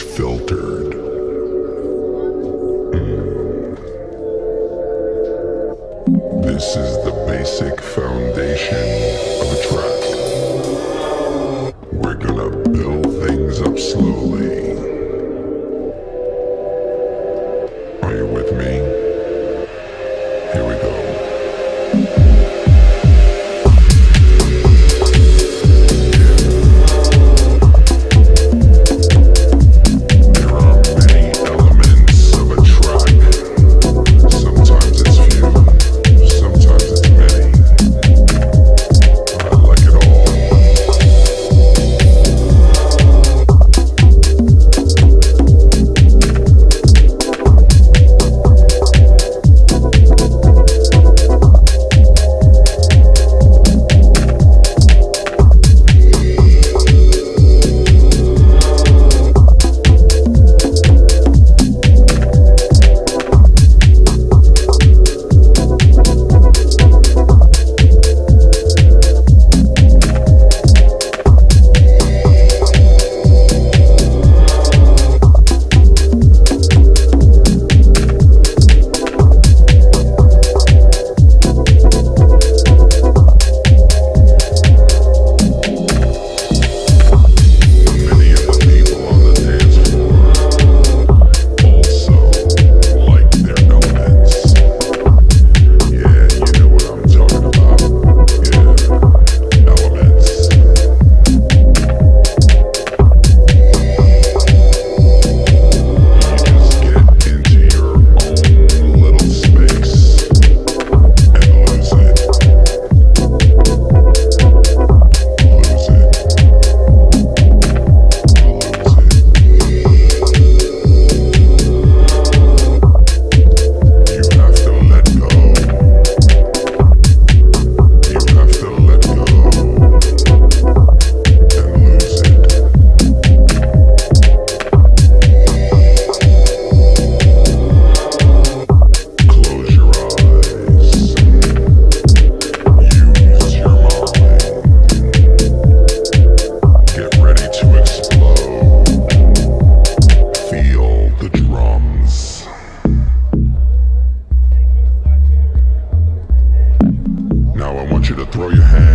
Filtered. Mm. This is the basic foundation of a track. throw your hands.